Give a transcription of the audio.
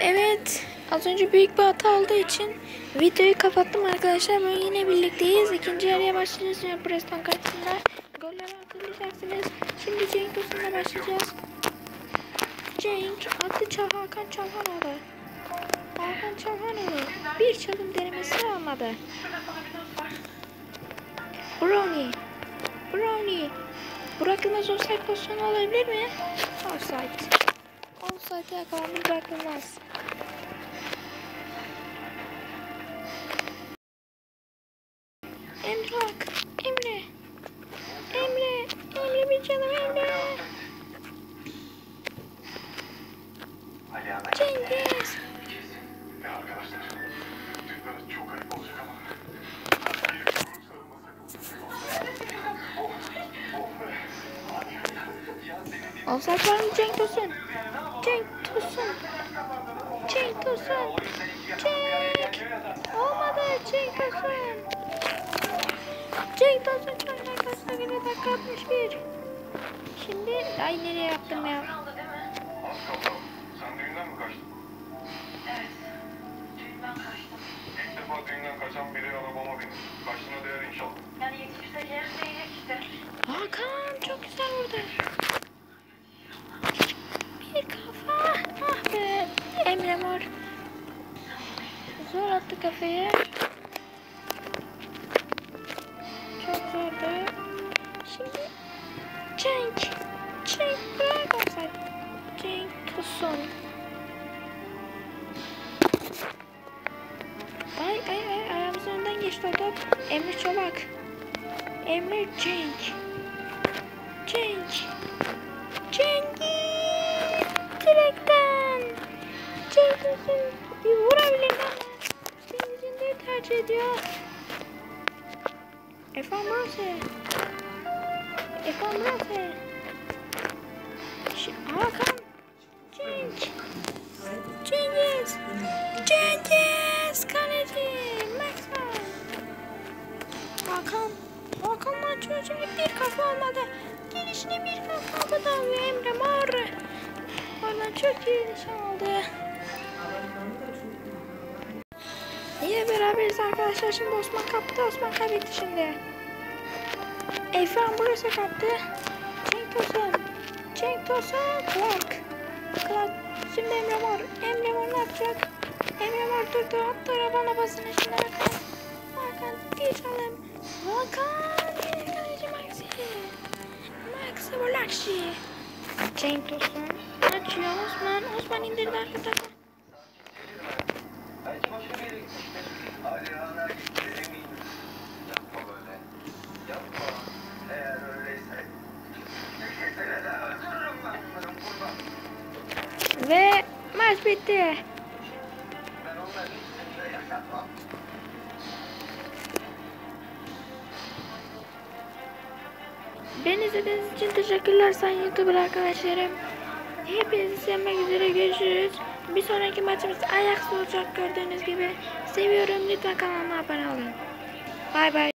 Evet. Az önce büyük bir hata olduğu için videoyu kapattım arkadaşlar. Böyle yine birlikteyiz. İkinci yarıya başlayacağız. Şimdi Preston karşısında golleri hatırlayacaksınız. Şimdi Cenk Tosun'la başlayacağız. Cenk attı Çağ Hakan Çalhanoğlu. Hakan Çalhanoğlu bir çalım denemesi almadı. Brownie. Brownie. Burak Yılmaz offside alabilir mi? Offside. Offside yakalandı Burak Yılmaz. Emre bak. Emre. Emre. Emre bir canım Emre. Cengiz. Ya arkadaşlar, Türkler çok ayıp olacak ama. Offside var mı Cenk Tosun? Cenk Tosun. Cenk Tosun. Cenk. Olmadı Cenk Tosun. Cenk Tosun çok dakikasına göre dakika 61. Şimdi ay nereye yaptım ya? Az kaldı. Sen düğünden mi kaçtın? Evet. Düğünden kaçtım. İlk defa düğünden kaçan biri arabama bindi. Kaçtığına değer inşallah. Yani yetişte yarısı iyilik kafayı. Çok zordu. Şimdi Cenk. Cenk bırak offside. Cenk Tosun. Ay ay ay ayağımızın önünden geçti o top. Emre Çolak. Emre Cenk. Cenk. Tercih ediyor. Efan Brose. Efan Brose. Ş- Hakan. Cenk. Cengiz. Cengiz. Kaleci. Maxwell. Hakan. Hakan'la çocuğu bir kafa olmadı. Gelişine bir kafa olmadı ve Emre Mor. Oradan çok iyi nişan aldı. Yine beraberiz arkadaşlar. Şimdi Osman kaptı. Osman kaybetti şimdi. Efran burası kaptı. Cenk Tosun. Cenk Tosun. Clark. Clark. Şimdi Emre Mor. Emre Mor ne yapacak? Emre Mor durdu. Attı arabanın basını şimdi Hakan. Hakan çalım. Hakan. Yine kaleci Maxi. Maxi Bolakşi. Cenk Tosun. Açıyor Osman. Osman indirdi arka Ve maç bitti. Ben. Beni izlediğiniz için teşekkürler sayın YouTuber arkadaşlarım. Hepinizi sevmek üzere görüşürüz. Bir sonraki maçımız Ajax olacak gördüğünüz gibi. Seviyorum lütfen kanalıma abone olun. Bay bay.